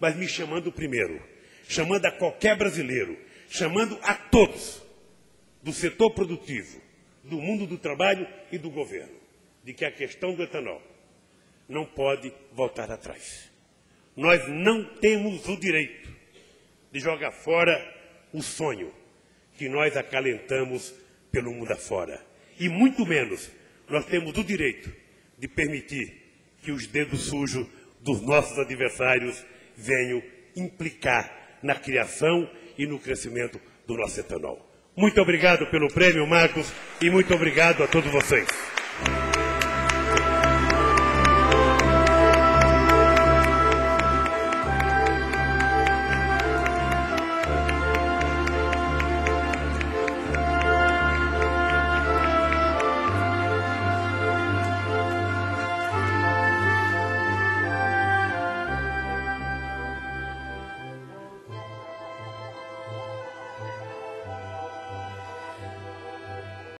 mas me chamando primeiro, chamando a qualquer brasileiro, chamando a todos do setor produtivo, do mundo do trabalho e do governo, de que a questão do etanol não pode voltar atrás. Nós não temos o direito de jogar fora o sonho que nós acalentamos pelo mundo afora. E muito menos nós temos o direito de permitir que os dedos sujos dos nossos adversários venham implicar na criação e no crescimento do nosso etanol. Muito obrigado pelo prêmio, Marcos, e muito obrigado a todos vocês.